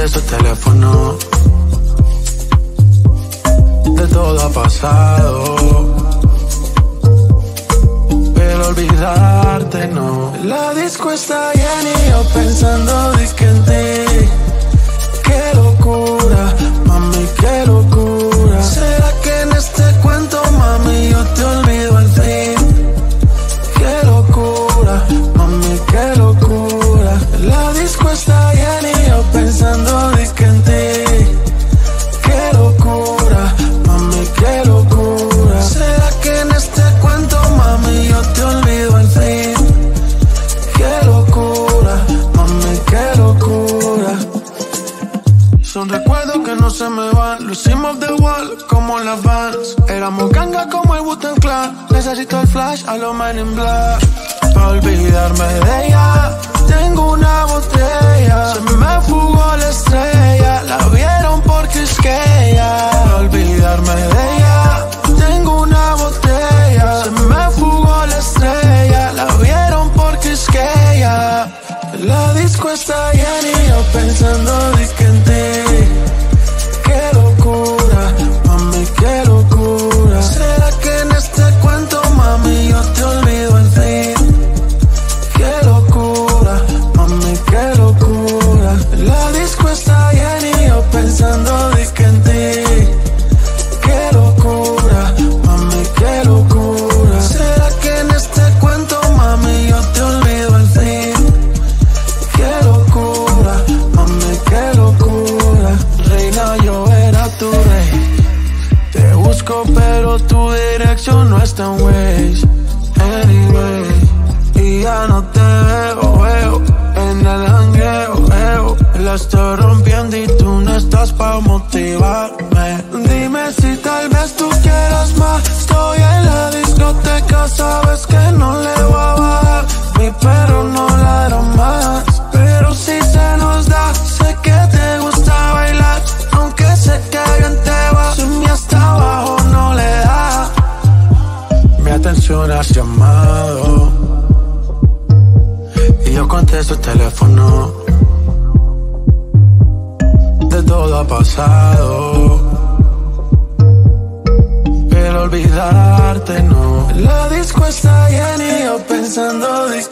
de su teléfono. De todo ha pasado. Pero olvidarte no. La disco está llena y yo pensando de que en ti. Qué locura, mami, qué locura. ¿Será que en este cuento, mami, yo te olvido al fin? Qué locura, mami, qué locura. La disco está cómo te va pensando es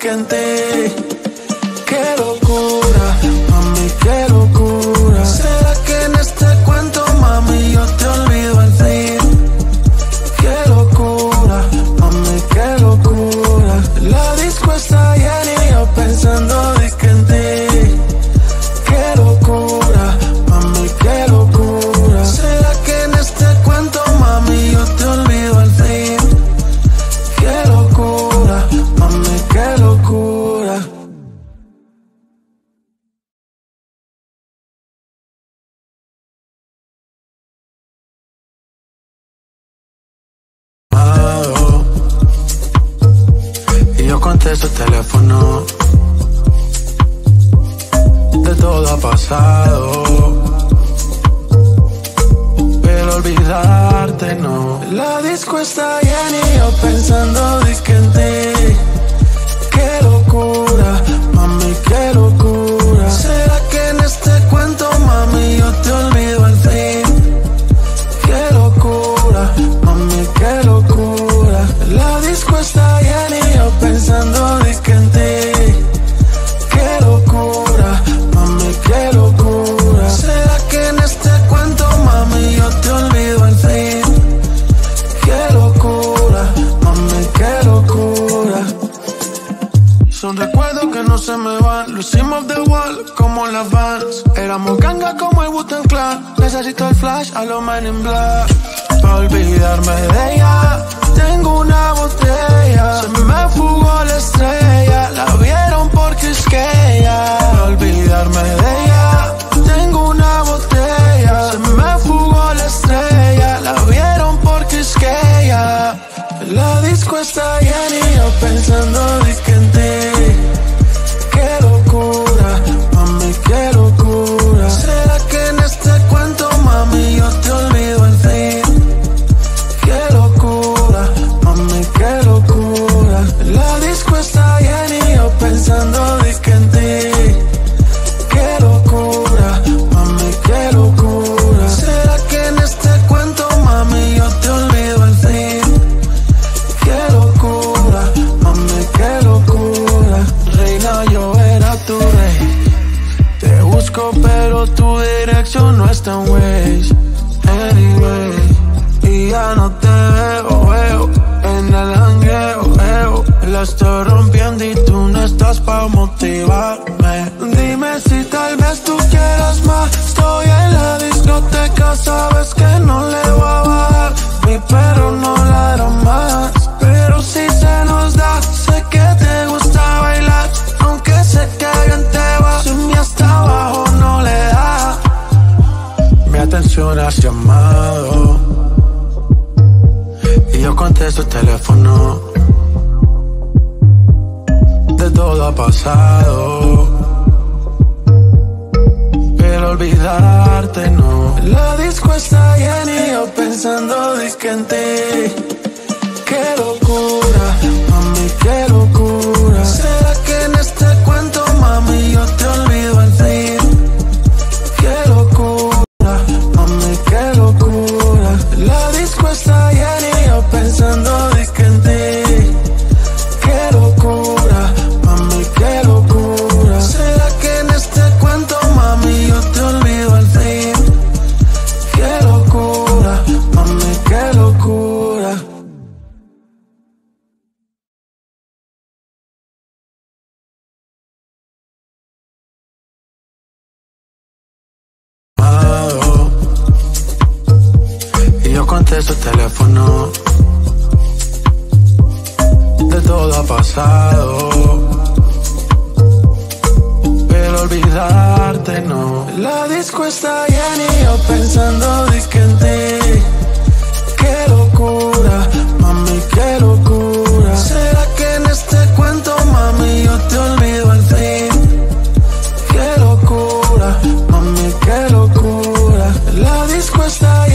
la disco está llena y yo pensando de que en ti. Qué locura, mami, qué locura. como las vans. Éramos ganga como el Wu-Tang Clan. Necesito el flash a los man in black. Pa' olvidarme de ella, tengo una botella. Se me fugó la estrella, la vieron porque es que ella. Pa' olvidarme de ella, tengo una botella. Se me fugó la estrella, la vieron porque es que ella. La disco está llena y yo pensando don't wear tus teléfonos ante su teléfono. De todo ha pasado. Pero olvidarte no. La disco está llena y yo pensando disque en ti. Qué locura, mami, qué locura. ¿Será que en este cuento, mami, yo te olvido al fin? Qué locura, mami, qué locura. La disco está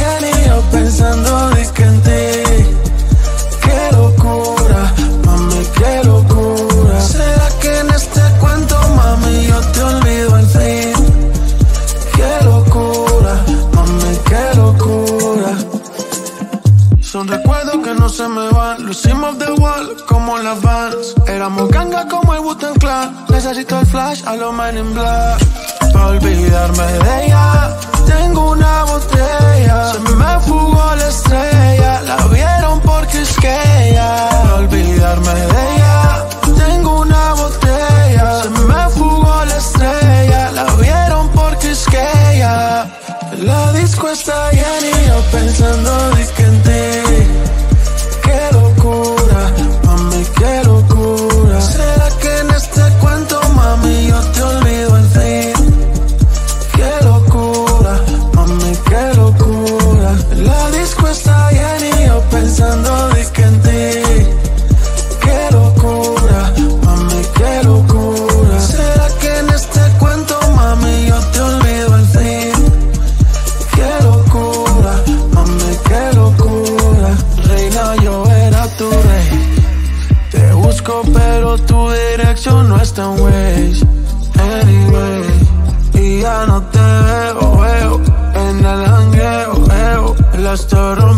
just a room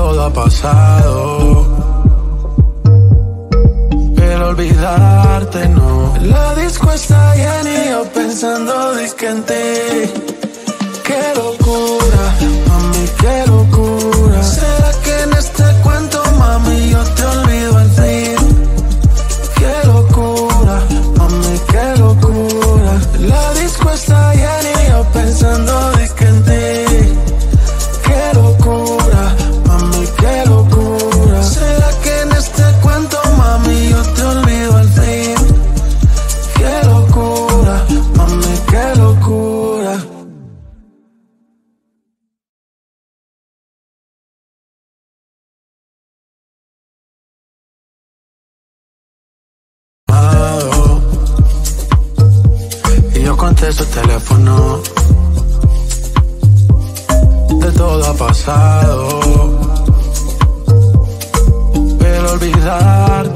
todo ha pasado. Pero olvidarte no. La disco está llena y yo pensando disque en ti. Qué locura, mami, qué locura. ¿Será que en este cuento, mami, yo te olvido al fin? Qué locura, mami, qué locura. La disco está llena y yo pensando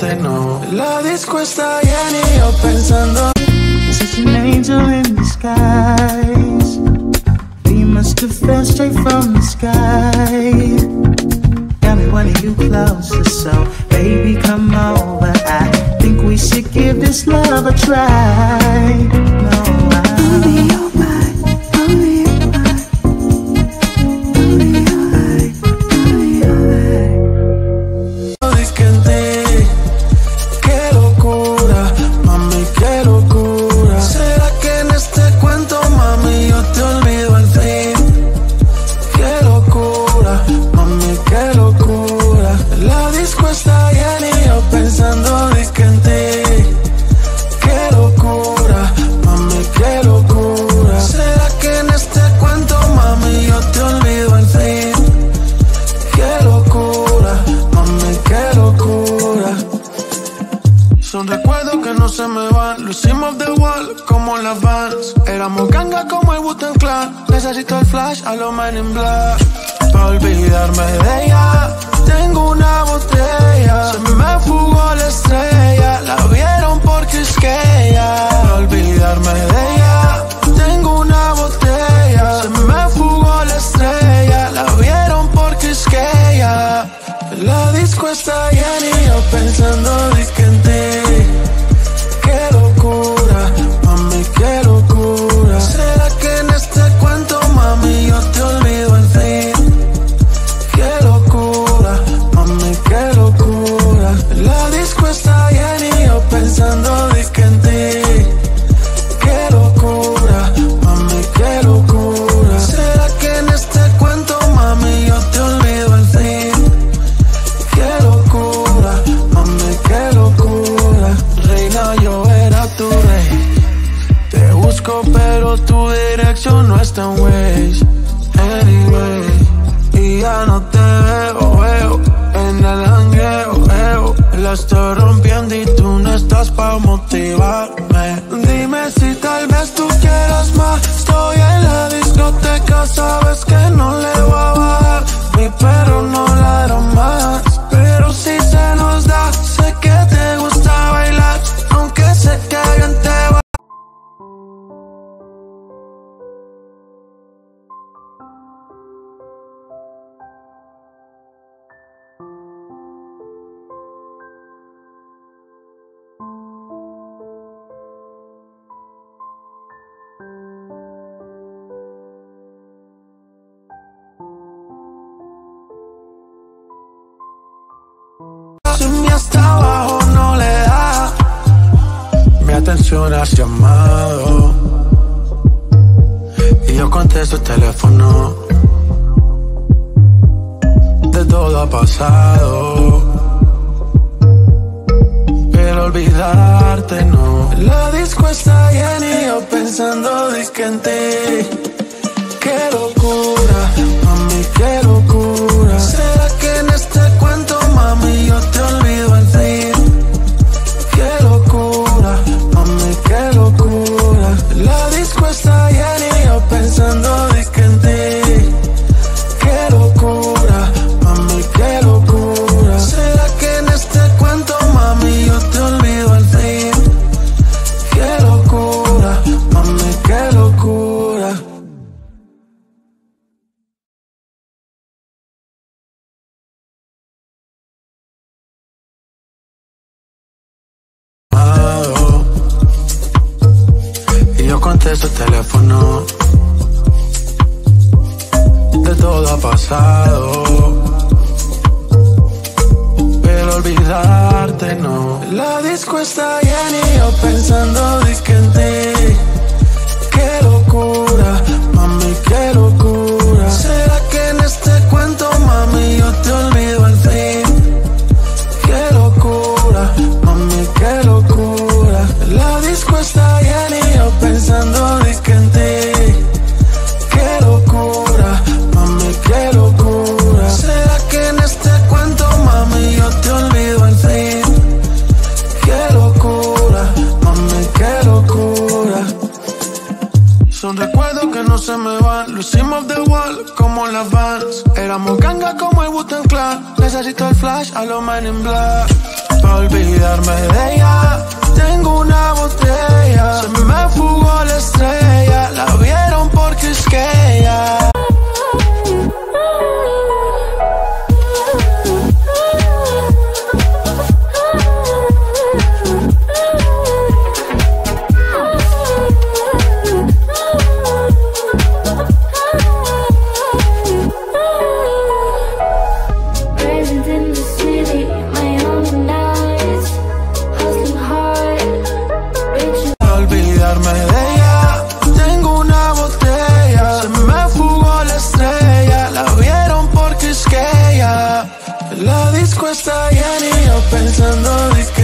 olvidarte no. La disco está llena y yo pensando. Such an angel in disguise. We must have fell straight from the sky. Got me wanting you closer, so baby, come over. I think we should give this love a try. No, I. Son recuerdos que no se me van. Lo hicimos de wall como las vans. Éramos ganga como el Wu-Tang Clan. Necesito el flash a los Men in Black. Pa' olvidarme de ella, tengo una botella. Se me fugó la estrella. La vieron porque es que ella. Olvidarme de ella, tengo una botella. Se me fugó la estrella. La vieron porque es que ella. La disco está llena y yo pensando dizque en ti. Pero tu dirección no está en Waze. Anyway, y ya no te veo, veo. En el jangueo, veo. La estoy rompiendo y tú no estás pa' motivarme. Dime si tal vez tú quieras más. Estoy en la discoteca, sabes que no le voy a bajar. Mi perro no ladra Llamado. Y yo contesto el teléfono. De todo ha pasado. Pero olvidarte no. La disco está llena y yo pensando disque en ti. Qué locura, mami, qué locura. ¿Será que en este cuento, mami, yo te olvido todo ha pasado. Pero olvidarte no. La disco está llena y yo pensando disque en ti. Qué locura, mami, qué locura. Flash a los Men in Black. Pa' olvidarme de ella, tengo una botella. Se me fugó la estrella. La vieron porque es que ella. Que ella. La disco está llena y yo pensando de que en ti.